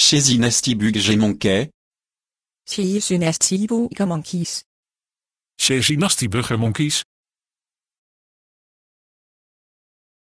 Chez Inastibug Monkey. Chez Sunestibu Monkeys. Chez Nasty Monkeys.